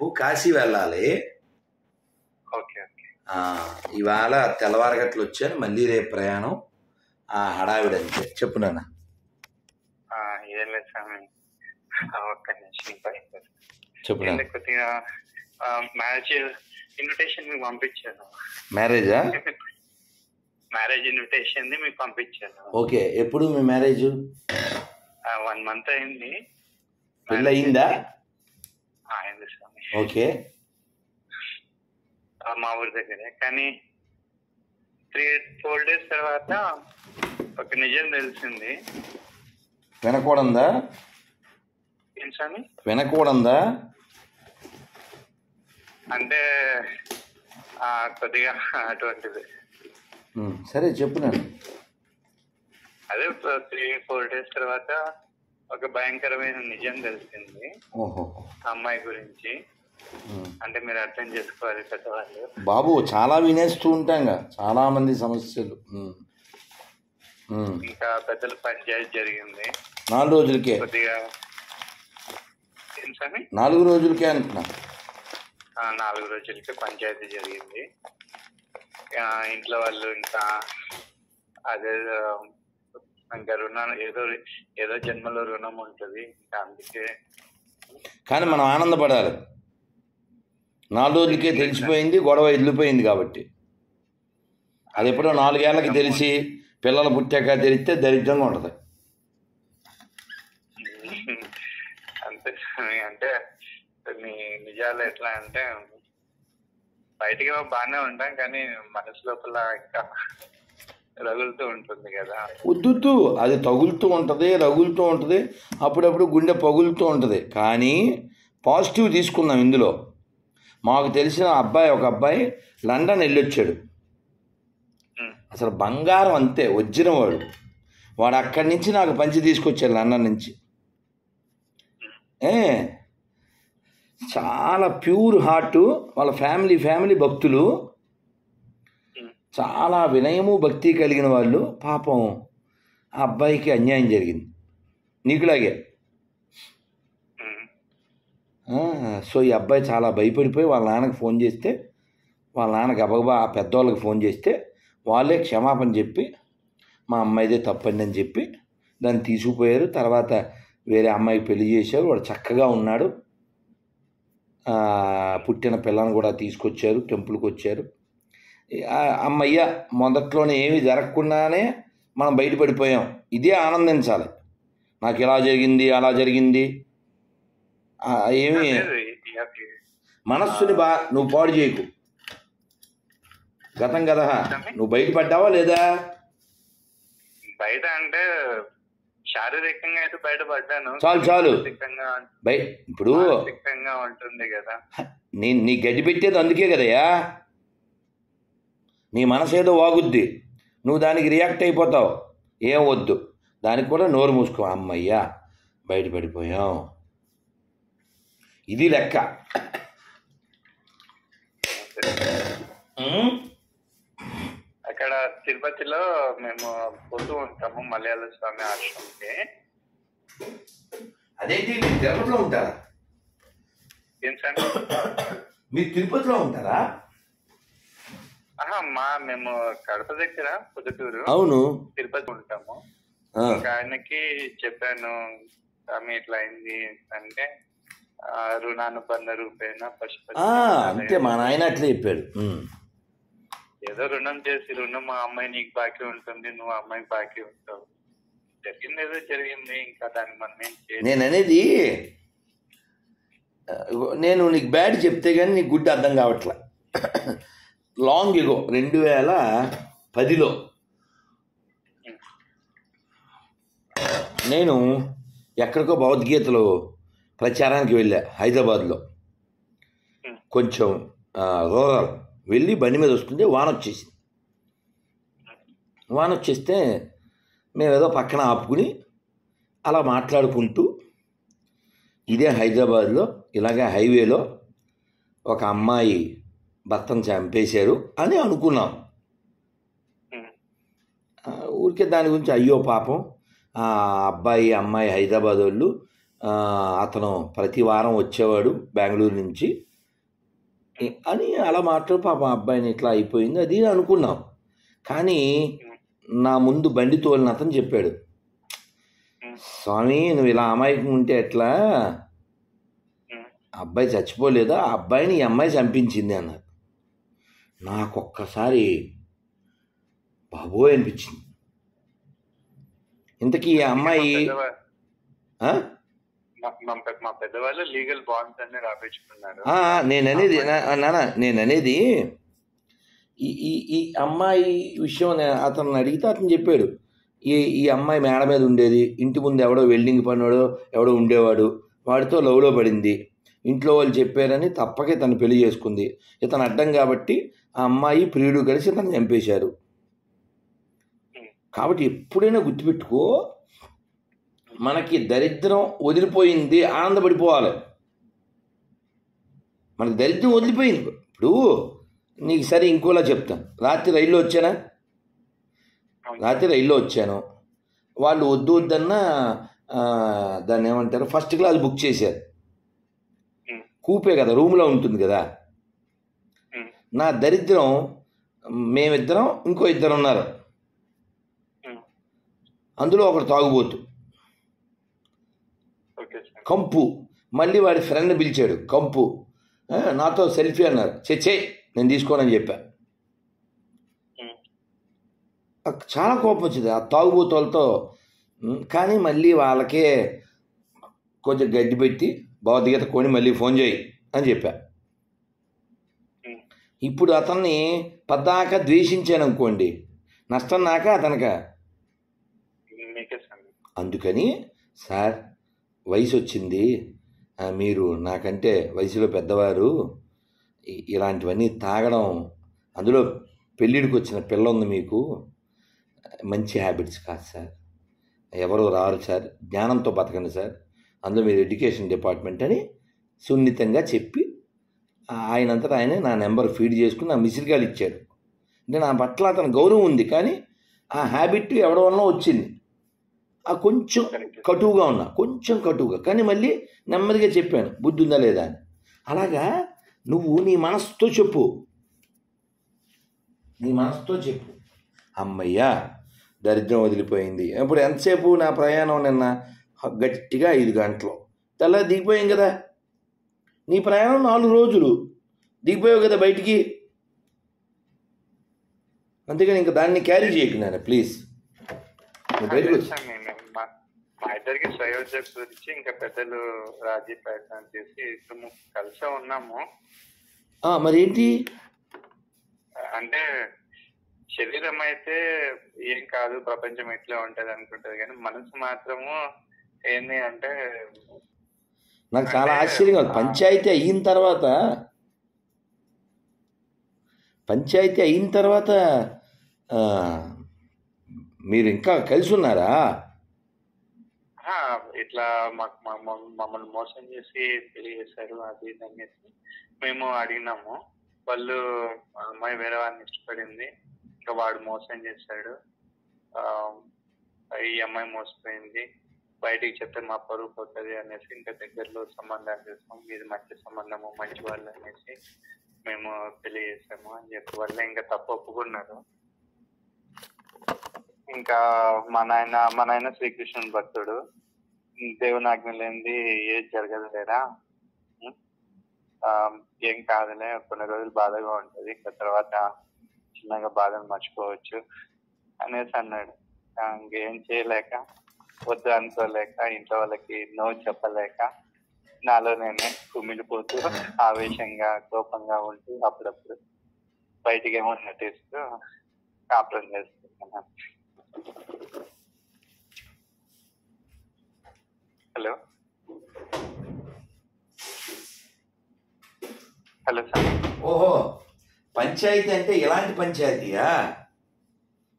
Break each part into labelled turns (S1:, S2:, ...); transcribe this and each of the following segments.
S1: రేపు కాశీ వెళ్ళాలి.
S2: Okay okay.
S1: ఆ, ఇవాళ తెల్లవారగట్లు వచ్చాను మళ్ళీ రేపు ప్రయాణం. ఆ హడావిడి అంతే. చెప్పు నాన్న. చెప్పు
S2: మ్యారేజ్ ఇన్విటేషన్ మీకు పంపించాను.
S1: మ్యారేజా?
S2: మ్యారేజ్ ఇన్విటేషన్ మీకు పంపించాను.
S1: ఓకే ఎప్పుడు మీ మ్యారేజ్?
S2: వన్ మంత్ అయింది.
S1: పెళ్ళి అయిందా
S2: అయింది స్వామి.
S1: ఓకే.
S2: మా ఊరి దగ్గరే. కానీ త్రీ ఫోర్ డేస్ తర్వాత ఒక నిజం తెలిసింది.
S1: వినకూడందా?
S2: ఏం స్వామి?
S1: వినకూడందా?
S2: అంటే కొద్దిగా అటువంటిది.
S1: సరే చెప్పు నాన్న.
S2: అదే త్రీ ఫోర్ డేస్ తర్వాత ఒక భయంకరమైన నిజం తెలిసింది. అమ్మాయి గురించి. అంటే మీరు అర్థం చేసుకోవాలి పెద్దవాళ్ళు.
S1: బాబు చాలా వినేస్తూ ఉంటాంగా చాలా మంది సమస్యలు.
S2: ఇంకా పెద్దల పంచాయతీ జరిగింది.
S1: నాలుగు రోజులకే.
S2: కొద్దిగా
S1: నాలుగు రోజులకే అంటున్నా.
S2: నాలుగు రోజులకి పంచాయతీ జరిగింది. ఇంట్లో వాళ్ళు ఇంకా అదే ఇంకా రుణం ఏదో ఏదో జన్మలో రుణం ఉంటుంది. ఇంకా అందుకే
S1: కానీ మనం ఆనందపడాలి. నాలుగు రోజులకే తెలిసిపోయింది గొడవ వెళ్ళిపోయింది కాబట్టి. అది ఎప్పుడో నాలుగేళ్ళకి తెలిసి పిల్లలు పుట్టాక తెలిస్తే దరిద్రంగా ఉంటుంది.
S2: అంతే. అంటే నిజాలు ఎట్లా అంటే బయటికి బాగానే ఉంటాం కానీ మనసు లోపల ఇంకా రగులుతూ ఉంటుంది కదా.
S1: ఉద్దుతూ అది తగులుతూ ఉంటుంది రగులుతూ ఉంటుంది అప్పుడప్పుడు గుండె పగులుతూ ఉంటుంది. కానీ పాజిటివ్ తీసుకుందాం ఇందులో. మాకు తెలిసిన అబ్బాయి ఒక అబ్బాయి లండన్ వెళ్ళొచ్చాడు అసలు బంగారం అంతే వజ్రం వాడు. వాడు అక్కడి నుంచి నాకు పంచి తీసుకొచ్చాడు లండన్ నుంచి. ఏ చాలా ప్యూర్ హార్ట్ వాళ్ళ ఫ్యామిలీ ఫ్యామిలీ భక్తులు. చాలా వినయము భక్తి కలిగిన వాళ్ళు. పాపం ఆ అబ్బాయికి అన్యాయం జరిగింది. నీకులాగే? సో ఈ అబ్బాయి చాలా భయపడిపోయి వాళ్ళ నాన్నకి ఫోన్ చేస్తే వాళ్ళ నాన్న గబగబా ఆ పెద్దవాళ్ళకి ఫోన్ చేస్తే వాళ్ళే క్షమాపణ చెప్పి మా అమ్మాయిదే తప్పండి అని చెప్పి దాన్ని తీసుకుపోయారు. తర్వాత వేరే అమ్మాయికి పెళ్ళి చేశారు. వాడు చక్కగా ఉన్నాడు. పుట్టిన పిల్లని కూడా తీసుకొచ్చారు టెంపుల్కి వచ్చారు. అమ్మయ్య మొదట్లోనే ఏమి జరగకుండానే మనం బయటపడిపోయాం. ఇదే ఆనందించాలి. నాకు ఇలా జరిగింది అలా జరిగింది. ఏమీ? మనస్సుని బా నువ్వు పాడు చేయకు. గతం కదా నువ్వు బయటపడ్డావా లేదా?
S2: బయట అంటే శారీరకంగా అయితే బయటపడ్డాను.
S1: చాలు, చాలు.
S2: మానసికంగా
S1: బయ ఇప్పుడు
S2: ఉంటుంది కదా
S1: నీ నీ గడ్డి పెట్టేది అందుకే కదయ్యా నీ మనసు ఏదో వాగుద్ది. నువ్వు దానికి రియాక్ట్ అయిపోతావు. ఏం వద్దు. దానికి కూడా నోరు మూసుకో. అమ్మయ్యా బయటపడిపోయాం ఇది లెక్క?
S2: అక్కడ తిరుపతిలో మేము పోతూ ఉంటాము మలయాళ స్వామి ఆశ్రమంకి.
S1: అదేంటి మీరు తిరుపతిలో ఉంటారా?
S2: ఏం సార్?
S1: మీరు తిరుపతిలో ఉంటారా?
S2: ఆహా, మా మేము కడప దగ్గర పొద్దుటూరు
S1: అవును.
S2: తిరుపతి ఉంటాము. ఆయనకి చెప్పాను స్వామి ఇట్లా అయింది అంటే రుణానుబంధ రూపేణ పశుపతి
S1: అంతే మా నాయన అట్లే చెప్పాడు.
S2: ఏదో రుణం చేసి రుణం మా అమ్మాయి నీకు బాకీ ఉంటుంది నువ్వు ఆ అమ్మాయికి బాకీ ఉంటావు జరిగింది ఏదో జరిగింది ఇంకా దాన్ని మనం ఏం.
S1: నేను అనేది నేను నీకు బ్యాడ్ చెప్తే కానీ నీకు గుడ్ అర్థం కావట్లే లాంగ్ ఎగో రెండు వేల పదిలో నేను ఎక్కడికో భగవద్గీతలో ప్రచారానికి వెళ్ళా హైదరాబాద్లో. కొంచెం రూరల్ వెళ్ళి బండి మీద వస్తుంటే వాన వచ్చేసింది వాన వచ్చేస్తే మేము ఏదో పక్కన ఆపుకుని అలా మాట్లాడుకుంటూ ఇదే హైదరాబాద్లో ఇలాగే హైవేలో ఒక అమ్మాయి భర్తను చంపేశారు అని అనుకున్నాం. ఊరికే దాని గురించి అయ్యో పాపం. ఆ అబ్బాయి అమ్మాయి హైదరాబాద్ వాళ్ళు అతను ప్రతి వారం వచ్చేవాడు బెంగళూరు నుంచి. అని అలా మాట్లాడు పాప అబ్బాయిని ఇట్లా అయిపోయింది అది అనుకున్నాం. కానీ నా ముందు బండి తోలిన అతను చెప్పాడు స్వామి నువ్వు ఇలా అమాయకం ఉంటే ఎట్లా? అబ్బాయి చచ్చిపోలేదా? ఆ అబ్బాయిని ఈ అమ్మాయి చంపించింది అన్నారు. నాకు ఒక్కసారి బాబోయ్ అనిపించింది. ఇంతకీ ఈ అమ్మాయి
S2: మా పెద్దవాళ్ళు లీగల్ బాండ్స్ అన్ని రాపించుకున్నారు
S1: నేను అనేది నా- నాన్న నేను అనేది ఈ ఈ అమ్మాయి విషయం అతను అడిగితే అతను చెప్పాడు. ఈ ఈ అమ్మాయి మేడ మీద ఉండేది ఇంటి ముందు ఎవడో వెల్డింగ్ పనివాడో ఎవడో ఉండేవాడు వాడితో లవ్లో పడింది ఇంట్లో వాళ్ళు చెప్పారని తప్పకే తను పెళ్ళి చేసుకుంది. ఇతను అడ్డం కాబట్టి ఆ అమ్మాయి ప్రియుడు కలిసి ఇతను చంపేశారు. కాబట్టి ఎప్పుడైనా గుర్తుపెట్టుకో మనకి దరిద్రం వదిలిపోయింది ఆనందపడిపోవాలి. మనకి దరిద్రం వదిలిపోయింది. ఇప్పుడు నీకు సరే ఇంకోలా చెప్తాను రాత్రి రైల్లో వచ్చానా? రాత్రి రైల్లో వచ్చాను. వాళ్ళు వద్దు వద్దన్నా దాన్ని ఏమంటారు? ఫస్ట్ క్లాస్ బుక్ చేశారు. కూపే కదా రూమ్లో ఉంటుంది కదా. నా దరిద్రం మేమిద్దరం ఇంకో ఇద్దరు ఉన్నారు. అందులో ఒకడు తాగుబోతు. కంపు. మళ్ళీ వాడి ఫ్రెండ్ పిలిచాడు కంపు. నాతో సెల్ఫీ అన్నారు. చచ్చే నేను తీసుకోనని చెప్పా. చాలా కోపం వచ్చింది. ఆ తాగుబోతులతో కానీ మళ్ళీ వాళ్ళకే కొంచెం గడ్డి పెట్టి భౌతికత కొని మళ్ళీ ఫోన్ చేయి అని చెప్పా. ఇప్పుడు అతన్ని పద్దాక ద్వేషించాను అనుకోండి నష్టం నాక అతనిక? అందుకని సార్ వయసు వచ్చింది మీరు నాకంటే వయసులో పెద్దవారు. ఇలాంటివన్నీ తాగడం అందులో పెళ్ళిడికి వచ్చిన పిల్ల ఉంది మీకు. మంచి హ్యాబిట్స్ కాదు సార్. ఎవరు రారు సార్. జ్ఞానంతో బతకండి సార్. అందులో మీరు ఎడ్యుకేషన్ డిపార్ట్మెంట్ అని సున్నితంగా చెప్పి ఆయనంతటా ఆయనే నా నెంబర్ ఫీడ్ చేసుకుని నా మిసిరిగాలు కాల్ ఇచ్చాడు అంటే నా పట్ల అతను గౌరవం ఉంది. కానీ ఆ హ్యాబిట్ ఎవరి వల్ల వచ్చింది. ఆ కొంచెం కటువుగా ఉన్నా కొంచెం కటువుగా. కానీ మళ్ళీ నెమ్మదిగా చెప్పాను బుద్ధి ఉందా లేదా అని. అలాగా నువ్వు నీ మనసుతో చెప్పు. నీ మనసుతో చెప్పు. అమ్మయ్యా దరిద్రం వదిలిపోయింది. ఇప్పుడు ఎంతసేపు నా ప్రయాణం నిన్న? గట్టిగా ఐదు గంటలు. తెల్ల దిగిపోయాం కదా. నీ ప్రయాణం నాలుగు రోజులు. దిగిపోయావు కదా బయటికి. అందుకని ఇంకా దాన్ని క్యారీ చేయకు నాన్న ప్లీజ్ బయటకు వచ్చి.
S2: మా ఇద్దరికి సయోధ్య గురించి ఇంకా పెద్దలు రాజీ ప్రయత్నం చేసి ఇద్దరు కలిసే ఉన్నాము.
S1: ఆ, మరి ఏంటి
S2: అంటే శరీరం అయితే ఏం కాదు ప్రపంచం ఎట్లా ఉంటది అనుకుంటది. కానీ మనసు మాత్రము ఏంది అంటే
S1: నాకు చాలా ఆశ్చర్యంగా ఉంది పంచాయతీ అయిన తర్వాత పంచాయతీ అయిన తర్వాత మీరు ఇంకా కలిసి ఉన్నారా?
S2: ఇట్లా మాకు మా- మమ్మల్ని మోసం చేసి పెళ్ళి చేశారు అది ఇది అనేసి మేము అడిగినాము. వాళ్ళు అమ్మాయి వేరే వాడిని ఇష్టపడింది ఇంకా వాడు మోసం చేశాడు. ఈ అమ్మాయి మోసపోయింది బయటికి చెప్తే మా పరువు పోతుంది అనేసి ఇంకా దగ్గరలో సంబంధాలు చేస్తాం ఇది మంచి సంబంధము మంచి వాళ్ళు అనేసి మేము పెళ్ళి చేసాము అని చెప్పి వాళ్ళు ఇంకా తప్పు ఒప్పుకున్నారు. ఇంకా మా నాయన మా నాయన శ్రీకృష్ణుని భక్తుడు. దేవుని ఆజ్ఞ లేనిది ఏది జరగదు లేదా ఏం కాదులే కొన్ని రోజులు బాధగా ఉంటది ఇంకా తర్వాత చిన్నగా బాధను మర్చిపోవచ్చు అనేసి అన్నాడు. ఇంకేం చేయలేక వద్దు అనుకోలేక ఇంట్లో వాళ్ళకి నో చెప్పలేక నాలో నేనే కుమిలిపోతూ ఆవేశంగా కోపంగా ఉంటూ అప్పుడప్పుడు బయటికి ఏమో నటిస్తూ కాపురం చేస్తున్నాను హలో హలో సార్.
S1: ఓహో పంచాయతీ అంటే ఎలాంటి పంచాయతీయా?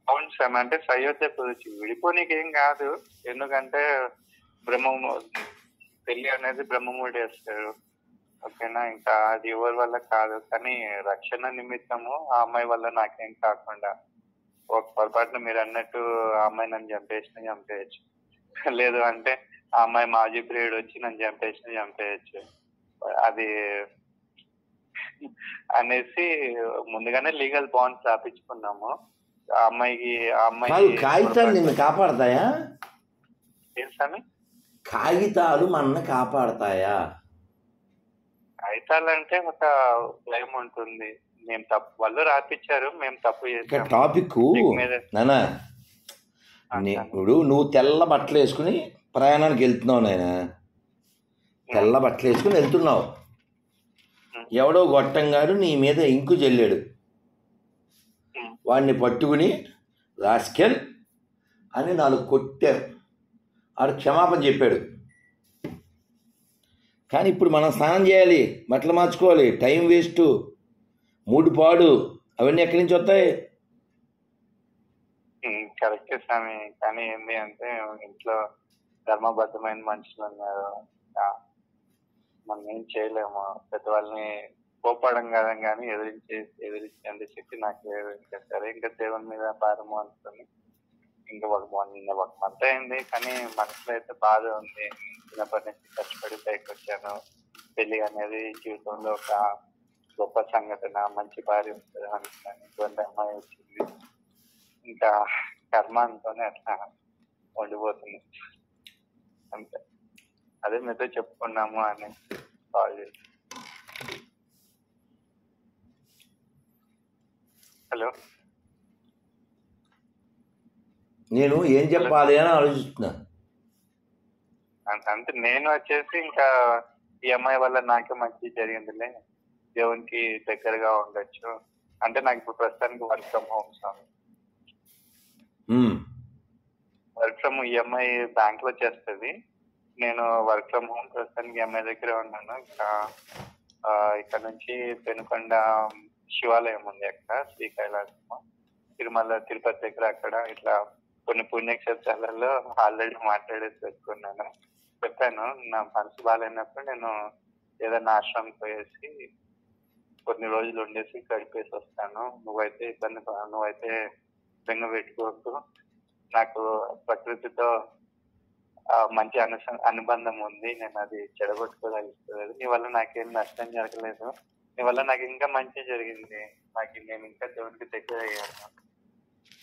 S2: అవును సార్ అంటే సయోధ్య గురించి విడిపోనీకి ఏం కాదు. ఎందుకంటే బ్రహ్మము పెళ్ళి అనేది బ్రహ్మముడి వేస్తారు ఓకేనా? ఇంకా అది ఎవరి వల్ల కాదు. కానీ రక్షణ నిమిత్తము ఆ అమ్మాయి వల్ల నాకేం కాకుండా. ఒక పొరపాటున మీరు అన్నట్టు ఆ అమ్మాయి నన్ను చంపేసిన చంపేయచ్చు. లేదు అంటే ఆ అమ్మాయి మాజీ ప్రియుడు వచ్చి నన్ను చంపేసిన చంపేయచ్చు. అది అనేసి ముందుగానే లీగల్ బాండ్స్ రాపించుకున్నాము. ఆ అమ్మాయికి అమ్మాయి
S1: కాగితాలు నిన్ను కాపాడతాయా?
S2: ఏం స్వామి
S1: కాగితాలు మనల్ని కాపాడతాయా?
S2: కాగితాలంటే ఒక భయం ఉంటుంది. మేము తప్పు వాళ్ళు రాపిచ్చారు మేము తప్పు
S1: టాపిక్ నానా. ఇప్పుడు నువ్వు తెల్ల బట్టలు వేసుకుని ప్రయాణానికి వెళ్తున్నావు నాయన. తెల్ల బట్టలు వేసుకుని వెళ్తున్నావు. ఎవడో గొట్టంగాడు నీ మీద ఇంకు చెల్లాడు వాడిని పట్టుకుని రాస్కెల్ అని నాలుగు కొట్టారు. ఆడు క్షమాపణ చెప్పాడు. కానీ ఇప్పుడు మనం స్నానం చేయాలి బట్టలు మార్చుకోవాలి టైం వేస్ట్ మూడు పాడు అవన్నీ ఎక్కడి నుంచి వస్తాయి?
S2: ఉమ్, కరెక్టే స్వామి. కానీ ఏంటి అంటే ఇంట్లో ధర్మబద్ధమైన మనుషులు ఉన్నారు. మనం ఏం చేయలేము. పెద్దవాళ్ళని కోపడం కదా కానీ ఎదిరించి ఎదిరించండి చెప్పి నాకు ఇంకా సరే ఇంకా దేవుని మీద భారము అనుకుని ఇంకా ఒక మొన్న ఒక మంత్ అయింది కానీ మనసులో అయితే బాధ ఉంది. చిన్నప్పటి నుంచి కష్టపడి పైకి వచ్చాను. పెళ్ళి అనేది జీవితంలో ఒక గొప్ప సంఘటన. మంచి భార్య ఉంటుంది అనుకున్నాను. ఇటువంటి అమ్మాయి వచ్చింది. ఇంకా కర్మ అట్లా ఉండిపోతుంది. అంతే. అదే మీతో చెప్పుకున్నాము అని కాల్ చేసి. హలో.
S1: నేను ఏం చెప్పాలి అని ఆలోచిస్తున్నా.
S2: అంటే నేను వచ్చేసి ఇంకా ఈ అమ్మాయి వల్ల నాకే మంచి జరిగిందిలే. దేవునికి దగ్గరగా ఉండొచ్చు. అంటే నాకు ఇప్పుడు ప్రస్తుతానికి వర్క్ ఫ్రమ్ హోమ్. స్వామి వర్క్ ఫ్రమ్ ఈఎంఐ బ్యాంక్లో చేస్తుంది. నేను వర్క్ ఫ్రమ్ హోమ్ ప్రస్తుతానికి ఎంఐ దగ్గరే ఉన్నాను. ఇంకా ఇక్కడ నుంచి పెనుకొండ శివాలయం ఉంది అక్కడ శ్రీకైలాసము. తిరుమల తిరుపతి దగ్గర అక్కడ ఇట్లా కొన్ని పుణ్యక్షేత్రాలలో ఆల్రెడీ మాట్లాడేసి పెట్టుకున్నాను. చెప్పాను నా మనసు బాగాలేనప్పుడు నేను ఏదైనా ఆశ్రమం పోయేసి కొన్ని రోజులు ఉండేసి గడిపేసి వస్తాను. నువ్వైతే ఇబ్బంది నువ్వైతే బెంగ పెట్టుకోకు. నాకు ప్రకృతితో మంచి అను అనుబంధం ఉంది. నేను అది చెడగొట్టుకోదలుచుకోలేదు. నీ వల్ల నాకేం నష్టం జరగలేదు. నీ వల్ల నాకు ఇంకా మంచి జరిగింది. నాకు నేను ఇంకా దేవునికి దగ్గర అయ్యాను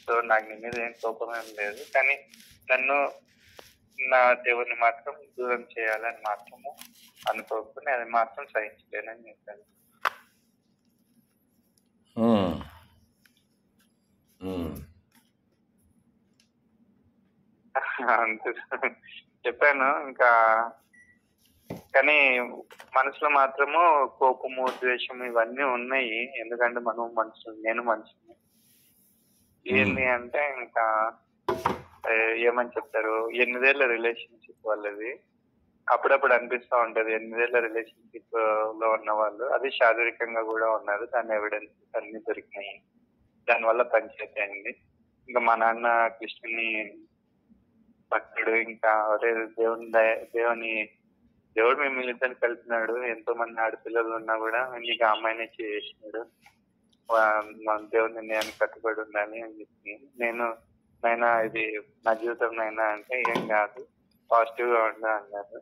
S2: సో నాకు నీ మీద ఏం కోపం ఏం లేదు. కానీ నన్ను నా దేవుని మాత్రం దూరం చేయాలని మాత్రము అనుకోకుండా అది మాత్రం సహించలేనని చెప్పాను.
S1: ఉమ్,
S2: అంతే చెప్పాను ఇంకా కానీ మనసులో మాత్రము కోపము ద్వేషము ఇవన్నీ ఉన్నాయి. ఎందుకంటే మనం మనుషులు నేను మనుషులు ఏంటి అంటే ఇంకా ఏమని చెప్తారు? ఎనిమిదేళ్ళ రిలేషన్షిప్ వాళ్ళది. అప్పుడప్పుడు అనిపిస్తూ ఉంటది ఎనిమిదేళ్ళ రిలేషన్షిప్లో ఉన్న వాళ్ళు. అది శారీరకంగా కూడా ఉన్నారు. దాని ఎవిడెన్స్ అన్ని దొరికినాయి. దానివల్ల పంచాయతీ అయింది ఇంకా మా నాన్న కృష్ణుని భక్తుడు ఇంకా దేవుని దేవుని దేవుడు మిమ్మల్ని ఇద్దరిని కలిపినాడు. ఎంతో మంది ఆడపిల్లలు ఉన్నా కూడా నీకు ఆ అమ్మాయినే చేసినాడు. మన దేవుని నిర్ణయానికి కట్టుబడి ఉండాలి అని చెప్పి. నేను నైనా ఇది నా జీవితం నైనా అంటే ఏం కాదు. పాజిటివ్గా ఉందా అన్నారు.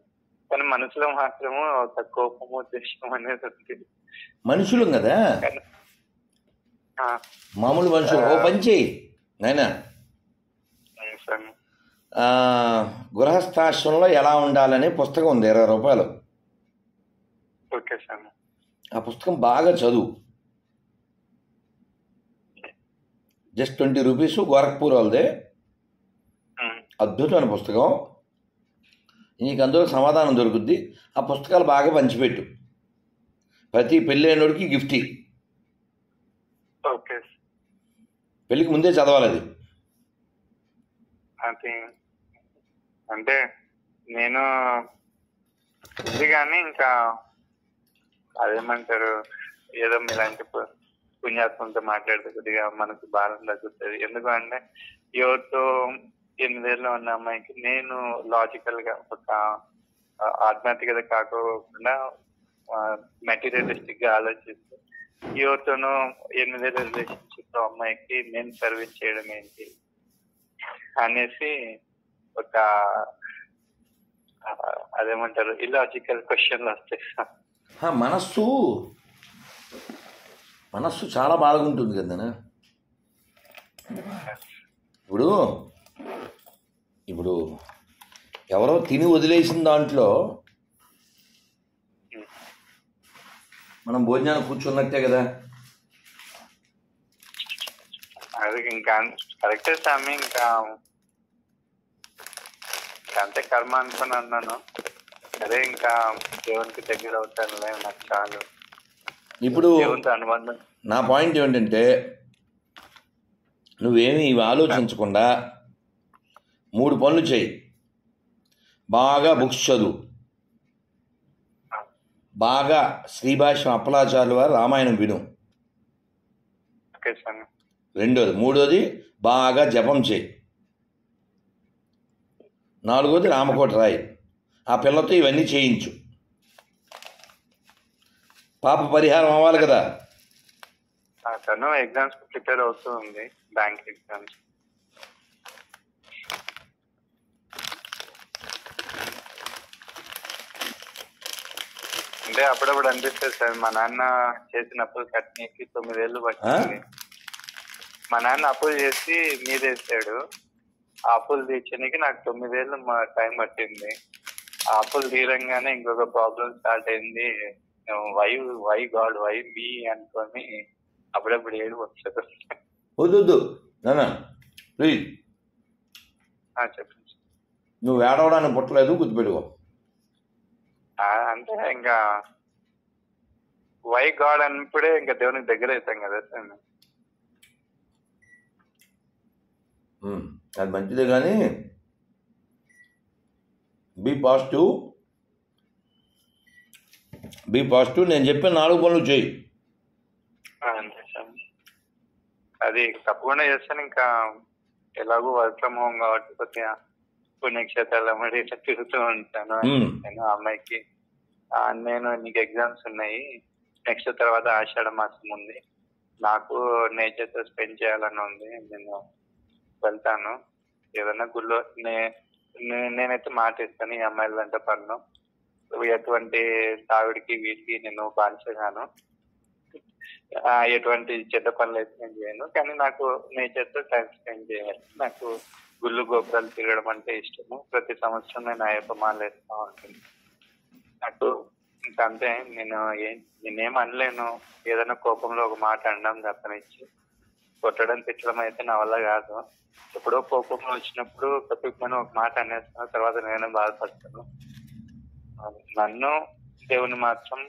S2: కానీ మనసులో మాత్రము ఒక కోపము ద్వేషం అనేది ఉంది.
S1: మనుషులు కదా? మామూలు మనుషులు. ఓ పని చేయి. నాయనా గృహస్థాశ్రమంలో ఎలా ఉండాలనే పుస్తకం ఉంది ఇరవై రూపాయలు.
S2: ఓకే
S1: ఆ పుస్తకం బాగా చదువు. జస్ట్ ట్వంటీ రూపీస్ గోరఖ్పూర్ వాళ్ళదే. అద్భుతమైన పుస్తకం. నీకు అందులో సమాధానం దొరుకుద్ది. ఆ పుస్తకాలు బాగా పంచిపెట్టు. ప్రతి పెళ్ళైనోడికి గిఫ్ట్. పెళ్ళికి ముందే చదవాలి అది
S2: అది. అంటే నేను ఉంది కానీ ఇంకా అదేమంటారు ఏదో ఇలాంటి పుణ్యాత్మంతో మాట్లాడితే కొద్దిగా మనకు భారం తగ్గుతుంది. ఎందుకంటే ఎవరితో ఎనిమిదేళ్ళు ఉన్న అమ్మాయికి నేను లాజికల్గా ఒక ఆధ్యాత్మికత కాకుండా మెటీరియలిస్టిక్గా ఆలోచిస్తే ఎవరితోనూ ఎనిమిదేళ్ళ రిలేషన్షిప్ అమ్మాయికి నేను సర్వీస్ చేయడం ఏంటి అనేసి ఒక అదేమంటారు ఇలాజికల్ క్వశ్చన్లు వస్తాయి.
S1: మనస్సు మనస్సు చాలా బాధగా ఉంటుంది కదా ఇప్పుడు ఇప్పుడు ఎవరో తిని వదిలేసిన దాంట్లో మనం భోజనానికి కూర్చున్నట్టే కదా.
S2: అది ఇంకా కరెక్టే స్వామి ఇంకా ఇంకా అంతే కర్మ అనుకుని అన్నాను. అదే ఇంకా దేవునికి దగ్గర అవుతానులే నాకు చాలు.
S1: ఇప్పుడు
S2: దేవునితో అనుబంధం.
S1: నా పాయింట్ ఏమిటంటే నువ్వేమి ఇవి ఆలోచించకుండా మూడు పనులు చేయి. బాగా బుక్స్ చదువు. బాగా శ్రీభాష్యం అప్పలాచార్యుల వారి రామాయణం విను. రెండోది. మూడోది బాగా జపం చేయి. నాలుగోది రామకోట రాయి. ఆ పిల్లతో ఇవన్నీ చేయించు. పాప పరిహారం అవ్వాలి కదా?
S2: తను ఎగ్జామ్స్ ప్రిపేర్ అవుతూ ఉంది బ్యాంక్ ఎగ్జామ్స్ అంటే అప్పుడప్పుడు అనిపిస్తుంది సార్ మా నాన్న చేసిన అప్పులు కట్టనీకి తొమ్మిదేళ్ళు పట్టింది. మా నాన్న అప్పులు చేసి మీదేసాడు అప్పులు తీర్చడానికి నాకు తొమ్మిదేళ్ళు మా టైం పట్టింది. ఆ అప్పులు తీరంగానే ఇంకొక ప్రాబ్లం స్టార్ట్ అయింది. Why why God why me అనుకొని అప్పుడప్పుడు ఏడు వస్తుంది
S1: వద్దు ప్లీజ్
S2: చెప్పండి.
S1: నువ్వు ఏడవడానికి పుట్టలేదు గుర్తుపెట్టుకో.
S2: అంటే ఇంకా వై గాడ్ అన్నప్పుడే ఇంకా దేవునికి దగ్గర అవుతాం కదా సార్.
S1: అది మంచిదే కానీ బీ పాజిటివ్. Be positive. నేను చెప్పిన నాలుగు పనులు చేయి.
S2: అది తప్పకుండా చేస్తాను. ఇంకా ఎలాగో వర్క్ ఫ్రమ్ హోమ్ కాబట్టి కొద్దిగా పుణ్యక్షేత్రాలు మరి ఇట్లా తిరుగుతూ ఉంటాను. నేను అమ్మాయికి నేను నీకు ఎగ్జామ్స్ ఉన్నాయి. నెక్స్ట్ తర్వాత ఆషాఢ మాసం ఉంది. నాకు నేచర్తో స్పెండ్ చేయాలని ఉంది. నేను వెళ్తాను. ఏదన్నా గుళ్ళో నేనైతే మాట ఇస్తాను ఈ అమ్మాయిల వెంట పన్ను ఎటువంటి తావిడికి వీటికి నేను బానిసగాను. ఎటువంటి చెడ్డ పనులు అయితే నేను చేయను. కానీ నాకు నేచర్తో టైం స్పెండ్ చేయాలి. నాకు గుళ్ళు గోపురాలు తిరగడం అంటే ఇష్టము. ప్రతి సంవత్సరం నేను అయ్యప్ప వేస్తా ఉంటుంది నాకు ఇంకంతే. నేను ఏం నేనేం అనలేను. ఏదైనా కోపంలో ఒక మాట అనడం తప్పనిచ్చి. కొట్టడం తిట్టడం అయితే నా వల్ల కాదు. ఎప్పుడో కోపం వచ్చినప్పుడు తప్పిపోయిన ఒక మాట అనేస్తాను తర్వాత నేను బాధపడతాను. నన్ను దేవుని మాత్రం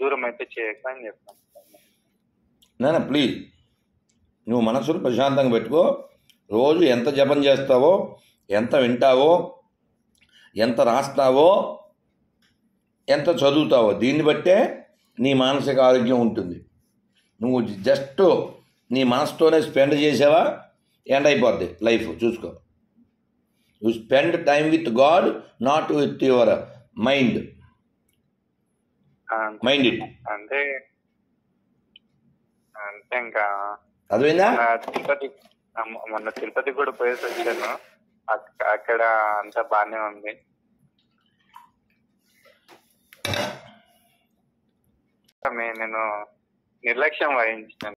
S2: దూరం అయితే చేయక అని చెప్తాను
S1: నాన్న ప్లీజ్ నువ్వు మనసును ప్రశాంతంగా పెట్టుకో. రోజు ఎంత జపం చేస్తావో ఎంత వింటావో ఎంత రాస్తావో ఎంత చదువుతావో దీన్ని బట్టే నీ మానసిక ఆరోగ్యం ఉంటుంది. నువ్వు జస్ట్ నీ మనసుతోనే స్పెండ్ చేసావా? ఎండ్ అయిపోద్ది లైఫ్ చూసుకో. You spend time with God not with your mind mind it
S2: అంటే అంటే ఇంకా.
S1: అర్థమైందా?
S2: తిరుపతి మొన్న తిరుపతి కూడా పోయేసి వచ్చాను. అక్- అక్కడ అంతా బాగానే ఉంది. నేను నిర్లక్ష్యం వహించాను